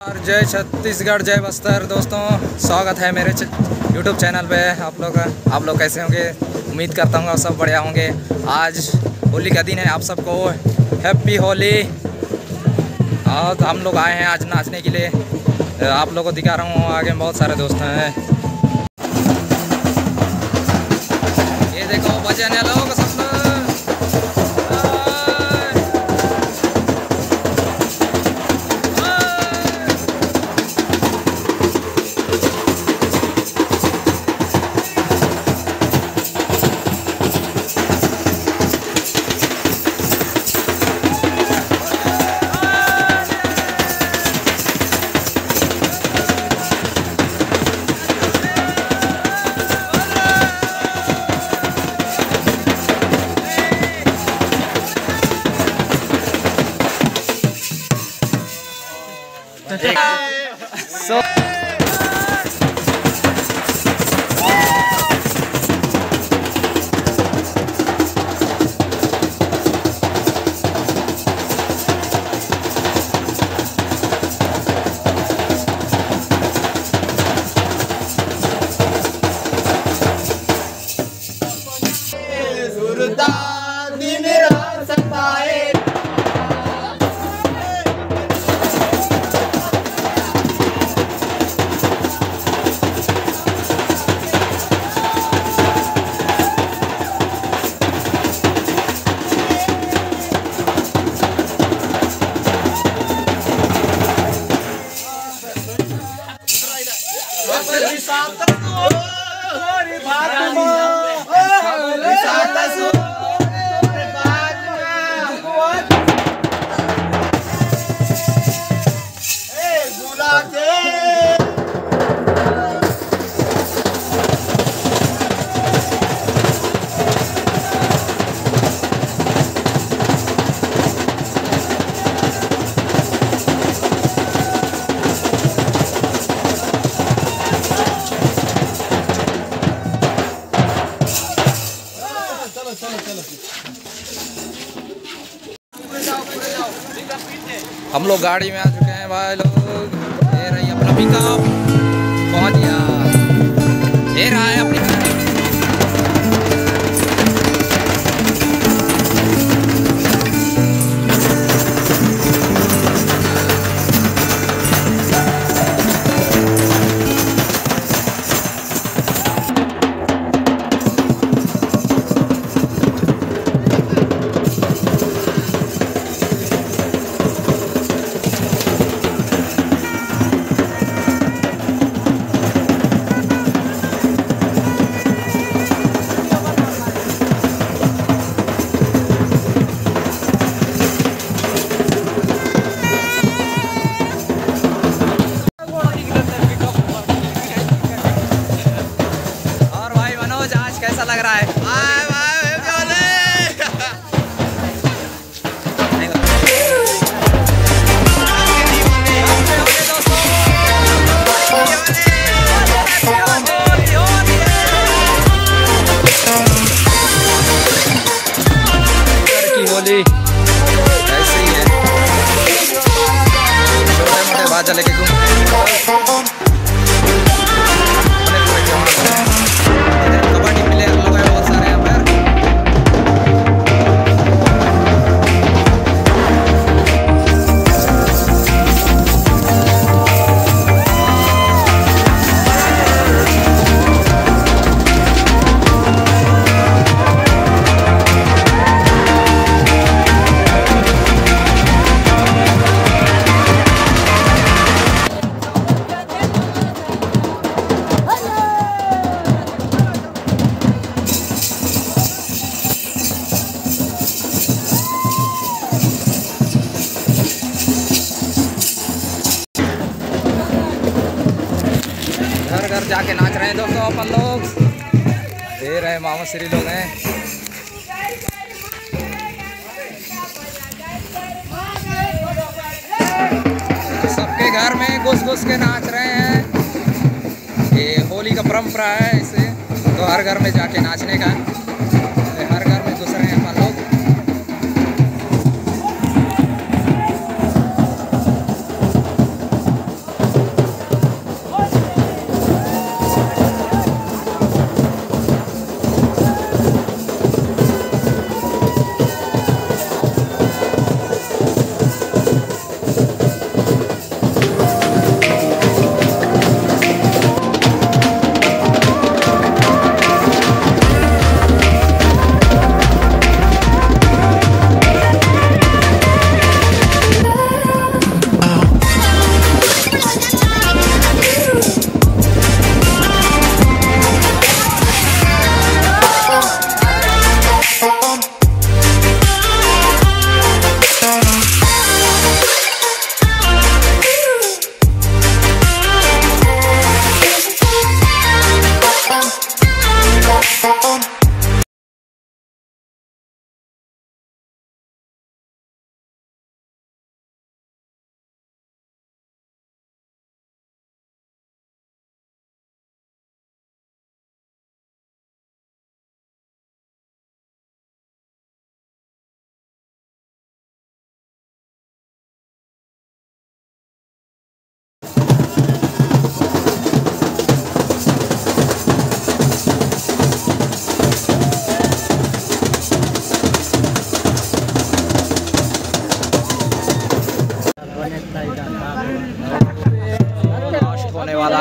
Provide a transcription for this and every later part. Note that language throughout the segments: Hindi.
और जय छत्तीसगढ़, जय बस्तर। दोस्तों, स्वागत है मेरे यूट्यूब चैनल पे। आप लोग आप लोग कैसे होंगे? उम्मीद करता हूँ आप सब बढ़िया होंगे। आज होली का दिन है, आप सबको हैप्पी होली। और हम लोग आए हैं आज नाचने के लिए। आप लोगों को दिखा रहा हूँ, आगे बहुत सारे दोस्त हैं। ये देखो बजने लोग हम लोग गाड़ी में आ चुके हैं भाई लोग। ये रही अपना पिकअप पहुँच गया। ये रहा है अपनी जाके नाच रहे हैं दोस्तों, अपन लोग। दे रहे मामा श्री लोग हैं। सबके घर में घुस घुस के नाच रहे हैं। ये होली का परंपरा है इसे तो हर घर में जाके नाचने का।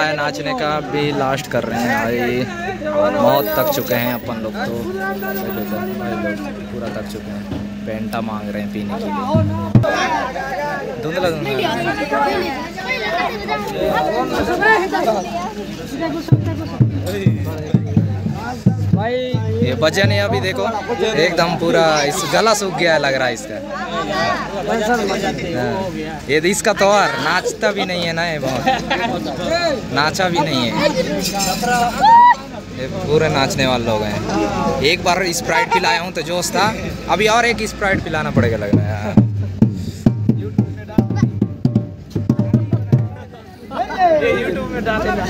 है, नाचने का भी लास्ट कर रहे हैं भाई। बहुत थक चुके हैं अपन लोग तो। पूरा थक चुके हैं। पेंटा मांग रहे हैं पीने के लिए। धुंधला धुंधला ये वज़न है अभी देखो। एकदम पूरा इस गला सूख गया है लग रहा है इसका। हाँ, ये तो इसका तौर नाचता भी नहीं है ना ये बहुत। नाचा भी नहीं है। ये पूरे नाचने वाले लोग हैं। एक बार स्प्राइट पिलाया हूँ तो जोश था। अभी और एक स्प्राइट पिलाना पड़ेगा लग रहा है। यूट्यूब में डालेगा